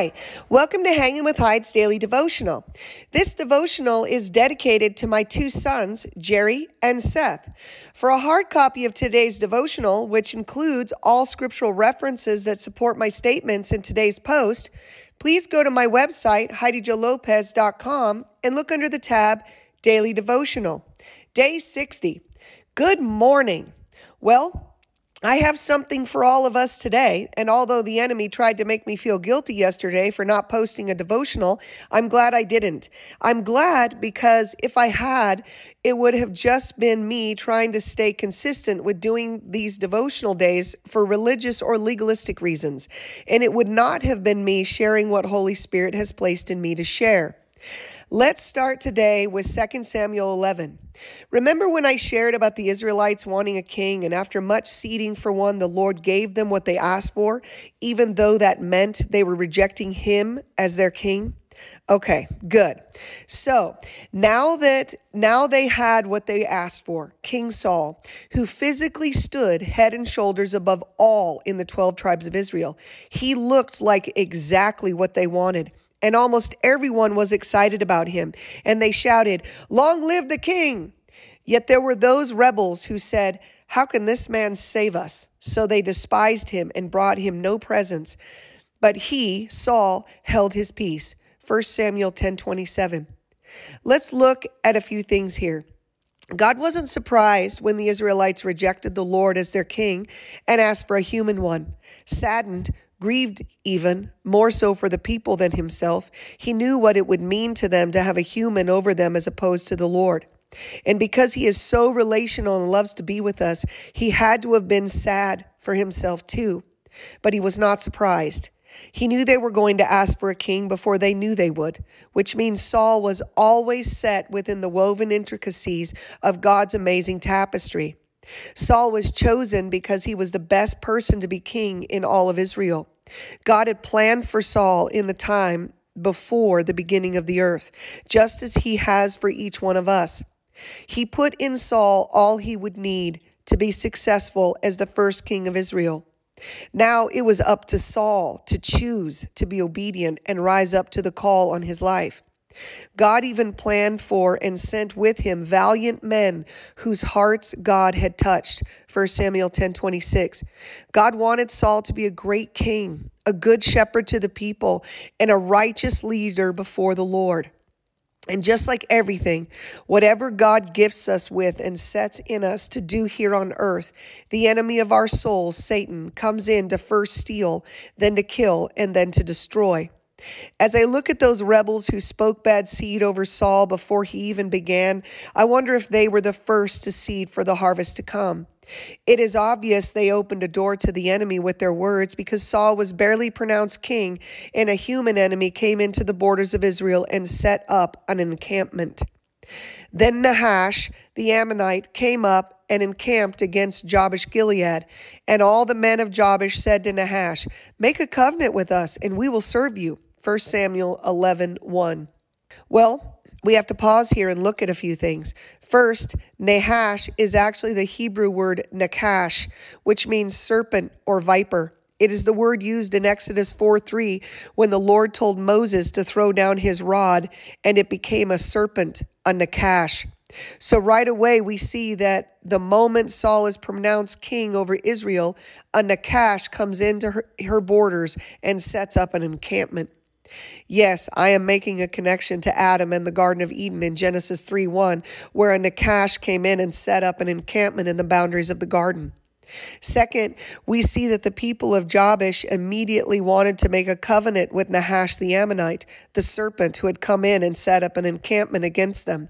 Hi, welcome to Hanging with Heidi's Daily Devotional. This devotional is dedicated to my two sons, Jerry and Seth. For a hard copy of today's devotional, which includes all scriptural references that support my statements in today's post, please go to my website, HeidiJoLopez.com, and look under the tab Daily Devotional. Day 60. Good morning. Well, I have something for all of us today. And although the enemy tried to make me feel guilty yesterday for not posting a devotional, I'm glad I didn't. I'm glad because if I had, it would have just been me trying to stay consistent with doing these devotional days for religious or legalistic reasons. And it would not have been me sharing what Holy Spirit has placed in me to share. Let's start today with 2 Samuel 11. Remember when I shared about the Israelites wanting a king, and after much seeding for one, the Lord gave them what they asked for, even though that meant they were rejecting him as their king? Okay, good. So now that now they had what they asked for, King Saul, who physically stood head and shoulders above all in the 12 tribes of Israel, he looked like exactly what they wanted and almost everyone was excited about him, and they shouted, Long live the king! Yet there were those rebels who said, How can this man save us? So they despised him and brought him no presents. But he, Saul, held his peace. 1 Samuel 10 27. Let's look at a few things here. God wasn't surprised when the Israelites rejected the Lord as their king and asked for a human one. Saddened grieved even more so for the people than himself. He knew what it would mean to them to have a human over them as opposed to the Lord. And because he is so relational and loves to be with us, he had to have been sad for himself too. But he was not surprised. He knew they were going to ask for a king before they knew they would, which means Saul was always set within the woven intricacies of God's amazing tapestry. Saul was chosen because he was the best person to be king in all of Israel. God had planned for Saul in the time before the beginning of the earth, just as he has for each one of us. He put in Saul all he would need to be successful as the first king of Israel. Now it was up to Saul to choose to be obedient and rise up to the call on his life. God even planned for and sent with him valiant men whose hearts God had touched. 1 Samuel 10 26. God wanted Saul to be a great king, a good shepherd to the people, and a righteous leader before the Lord. And just like everything, whatever God gifts us with and sets in us to do here on earth, the enemy of our souls, Satan, comes in to first steal, then to kill, and then to destroy. As I look at those rebels who spoke bad seed over Saul before he even began, I wonder if they were the first to seed for the harvest to come. It is obvious they opened a door to the enemy with their words because Saul was barely pronounced king, and a human enemy came into the borders of Israel and set up an encampment. Then Nahash, the Ammonite, came up and encamped against Jabesh Gilead. And all the men of Jabesh said to Nahash, Make a covenant with us, and we will serve you. 1 Samuel 11 1. Well, we have to pause here and look at a few things. First, Nahash is actually the Hebrew word Nakash, which means serpent or viper. It is the word used in Exodus 4 3 when the Lord told Moses to throw down his rod and it became a serpent, a Nakash. So, right away, we see that the moment Saul is pronounced king over Israel, a Nakash comes into her, her borders and sets up an encampment. Yes, I am making a connection to Adam and the Garden of Eden in Genesis 3 1, where a Nakash came in and set up an encampment in the boundaries of the garden. Second, we see that the people of Jabesh immediately wanted to make a covenant with Nahash the Ammonite, the serpent who had come in and set up an encampment against them.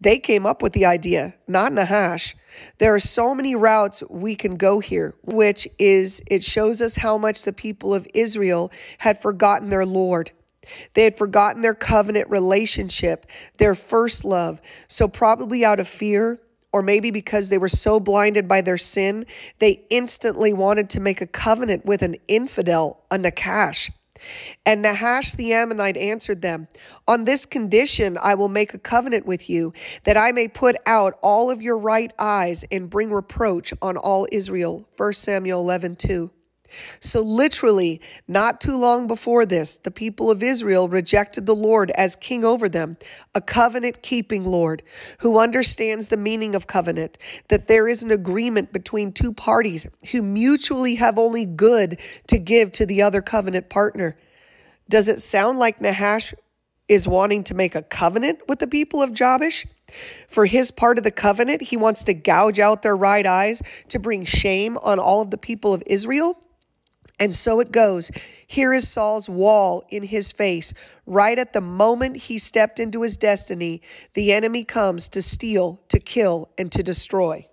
They came up with the idea, not Nahash. There are so many routes we can go here, which is it shows us how much the people of Israel had forgotten their Lord. They had forgotten their covenant relationship, their first love. So, probably out of fear, or maybe because they were so blinded by their sin, they instantly wanted to make a covenant with an infidel, a Nakash. And Nahash the Ammonite answered them, On this condition I will make a covenant with you, that I may put out all of your right eyes and bring reproach on all Israel. 1 Samuel 11 2. So, literally, not too long before this, the people of Israel rejected the Lord as king over them, a covenant keeping Lord who understands the meaning of covenant, that there is an agreement between two parties who mutually have only good to give to the other covenant partner. Does it sound like Nahash is wanting to make a covenant with the people of Jabesh? For his part of the covenant, he wants to gouge out their right eyes to bring shame on all of the people of Israel? And so it goes. Here is Saul's wall in his face. Right at the moment he stepped into his destiny, the enemy comes to steal, to kill, and to destroy.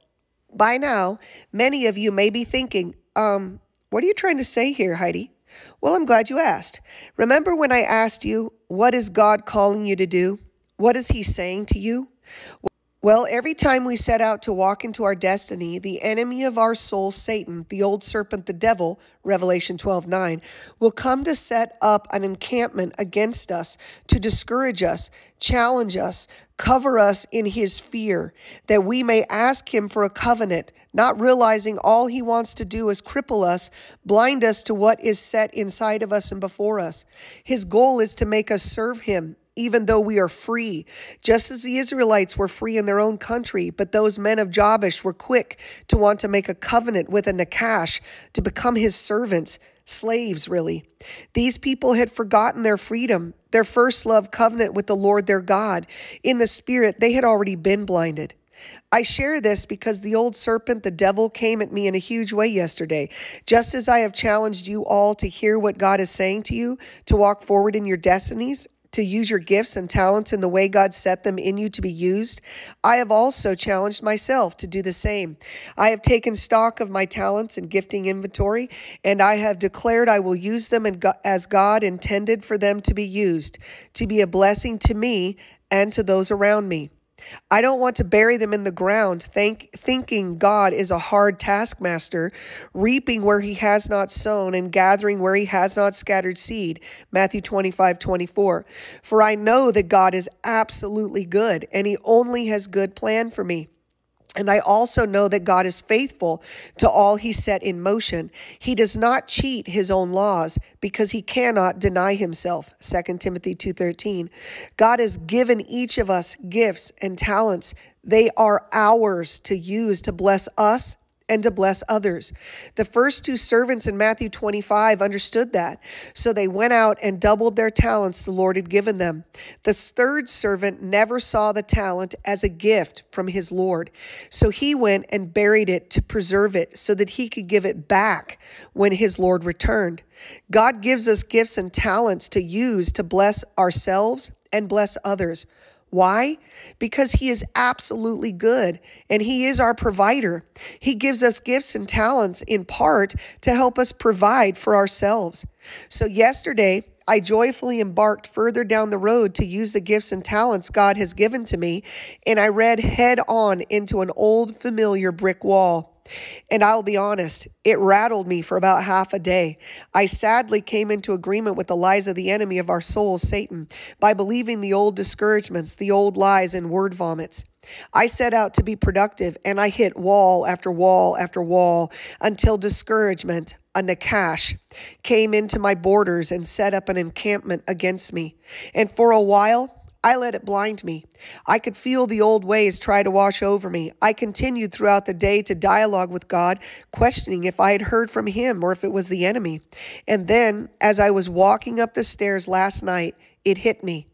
By now, many of you may be thinking, um, what are you trying to say here, Heidi? Well, I'm glad you asked. Remember when I asked you, what is God calling you to do? What is he saying to you? Well, every time we set out to walk into our destiny, the enemy of our soul, Satan, the old serpent, the devil, Revelation 12 9, will come to set up an encampment against us, to discourage us, challenge us, cover us in his fear, that we may ask him for a covenant, not realizing all he wants to do is cripple us, blind us to what is set inside of us and before us. His goal is to make us serve him even though we are free, just as the Israelites were free in their own country. But those men of Jabesh were quick to want to make a covenant with a Nakash to become his servants, slaves, really. These people had forgotten their freedom, their first love covenant with the Lord their God. In the spirit, they had already been blinded. I share this because the old serpent, the devil, came at me in a huge way yesterday. Just as I have challenged you all to hear what God is saying to you, to walk forward in your destinies, to use your gifts and talents in the way God set them in you to be used, I have also challenged myself to do the same. I have taken stock of my talents and gifting inventory, and I have declared I will use them as God intended for them to be used, to be a blessing to me and to those around me. I don't want to bury them in the ground, think, thinking God is a hard taskmaster, reaping where he has not sown and gathering where he has not scattered seed. Matthew 25, 24. For I know that God is absolutely good and he only has good plan for me. And I also know that God is faithful to all he set in motion. He does not cheat his own laws because he cannot deny himself. 2 Timothy 2:13. God has given each of us gifts and talents. They are ours to use to bless us and to bless others. The first two servants in Matthew 25 understood that. So they went out and doubled their talents the Lord had given them. The third servant never saw the talent as a gift from his Lord. So he went and buried it to preserve it so that he could give it back when his Lord returned. God gives us gifts and talents to use to bless ourselves and bless others. Why? Because He is absolutely good and He is our provider. He gives us gifts and talents in part to help us provide for ourselves. So, yesterday, I joyfully embarked further down the road to use the gifts and talents God has given to me, and I read head on into an old familiar brick wall. And I'll be honest, it rattled me for about half a day. I sadly came into agreement with the lies of the enemy of our souls, Satan, by believing the old discouragements, the old lies, and word vomits. I set out to be productive, and I hit wall after wall after wall until discouragement, a Nakash, came into my borders and set up an encampment against me. And for a while, I let it blind me. I could feel the old ways try to wash over me. I continued throughout the day to dialogue with God, questioning if I had heard from Him or if it was the enemy. And then, as I was walking up the stairs last night, it hit me.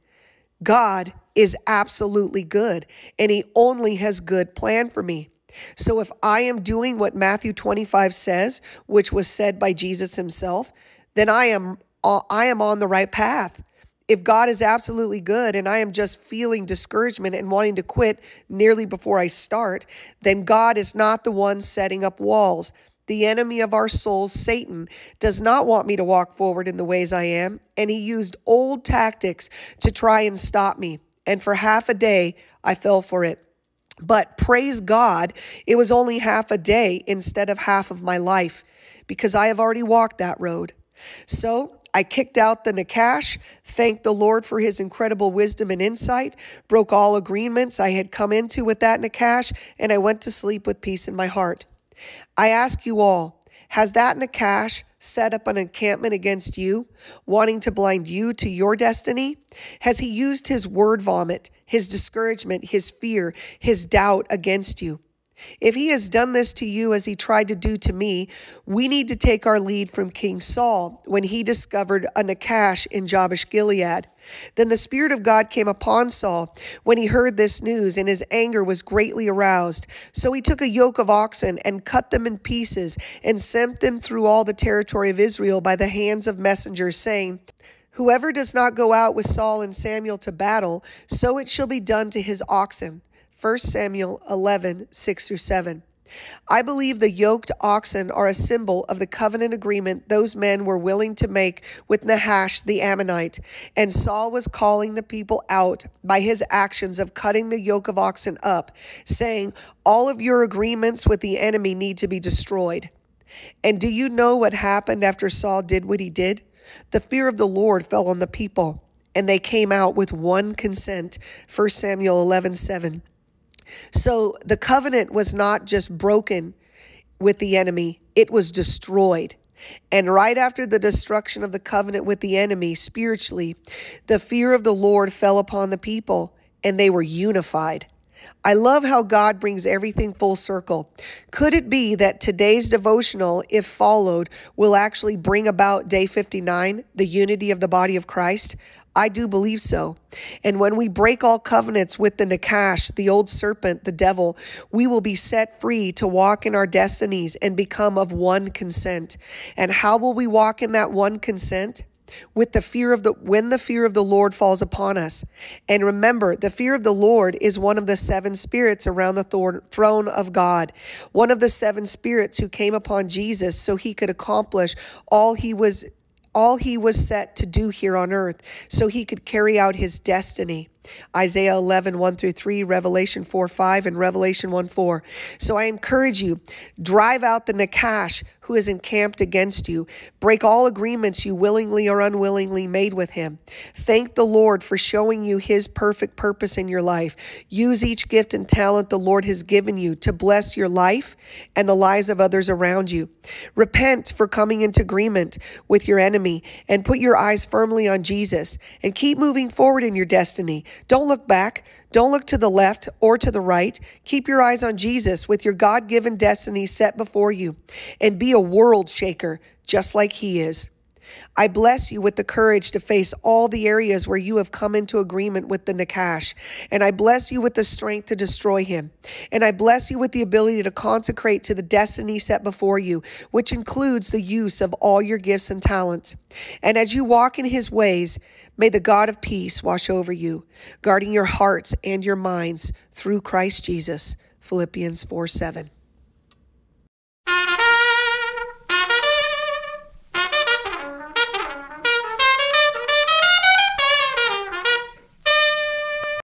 God is absolutely good, and He only has good plan for me. So if I am doing what Matthew 25 says, which was said by Jesus himself, then I am uh, I am on the right path if God is absolutely good and I am just feeling discouragement and wanting to quit nearly before I start, then God is not the one setting up walls. The enemy of our souls, Satan, does not want me to walk forward in the ways I am, and he used old tactics to try and stop me. And for half a day, I fell for it. But praise God, it was only half a day instead of half of my life because I have already walked that road. So I kicked out the Nakash, thanked the Lord for his incredible wisdom and insight, broke all agreements I had come into with that Nakash, and I went to sleep with peace in my heart. I ask you all, Has that Nakash set up an encampment against you, wanting to blind you to your destiny? Has he used his word vomit, his discouragement, his fear, his doubt against you? If he has done this to you as he tried to do to me, we need to take our lead from King Saul when he discovered a Nakash in Jabesh Gilead. Then the Spirit of God came upon Saul when he heard this news, and his anger was greatly aroused. So he took a yoke of oxen and cut them in pieces and sent them through all the territory of Israel by the hands of messengers, saying, Whoever does not go out with Saul and Samuel to battle, so it shall be done to his oxen. 1 Samuel 11, 6 through 7. I believe the yoked oxen are a symbol of the covenant agreement those men were willing to make with Nahash the Ammonite, and Saul was calling the people out by his actions of cutting the yoke of oxen up, saying, All of your agreements with the enemy need to be destroyed. And do you know what happened after Saul did what he did? The fear of the Lord fell on the people, and they came out with one consent. 1 Samuel 11 7. So the covenant was not just broken with the enemy, it was destroyed. And right after the destruction of the covenant with the enemy spiritually, the fear of the Lord fell upon the people and they were unified. I love how God brings everything full circle. Could it be that today's devotional, if followed, will actually bring about day 59, the unity of the body of Christ? I do believe so. And when we break all covenants with the Nakash, the old serpent, the devil, we will be set free to walk in our destinies and become of one consent. And how will we walk in that one consent? With the fear of the when the fear of the Lord falls upon us. And remember, the fear of the Lord is one of the seven spirits around the throne of God. One of the seven spirits who came upon Jesus so he could accomplish all he was all he was set to do here on earth so he could carry out his destiny. Isaiah 11, 1 through 3, Revelation 4, 5, and Revelation 1, 4. So I encourage you, drive out the Nakash who is encamped against you. Break all agreements you willingly or unwillingly made with him. Thank the Lord for showing you his perfect purpose in your life. Use each gift and talent the Lord has given you to bless your life and the lives of others around you. Repent for coming into agreement with your enemy and put your eyes firmly on Jesus and keep moving forward in your destiny. Don't look back. Don't look to the left or to the right. Keep your eyes on Jesus with your God given destiny set before you and be a world shaker just like He is. I bless you with the courage to face all the areas where you have come into agreement with the Nakash. And I bless you with the strength to destroy him. And I bless you with the ability to consecrate to the destiny set before you, which includes the use of all your gifts and talents. And as you walk in his ways, may the God of peace wash over you, guarding your hearts and your minds through Christ Jesus. Philippians 4 7.